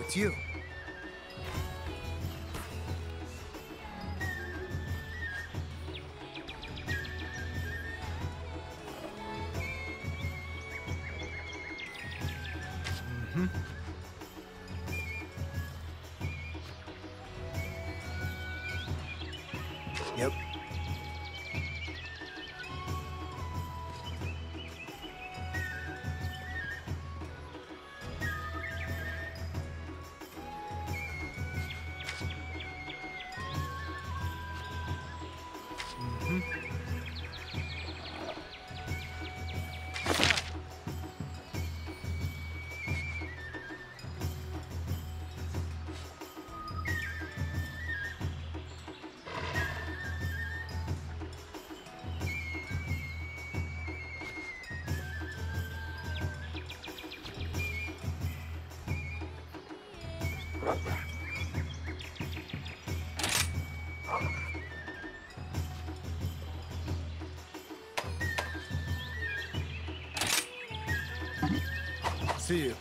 It's you. Mm-hmm. Yep. See you.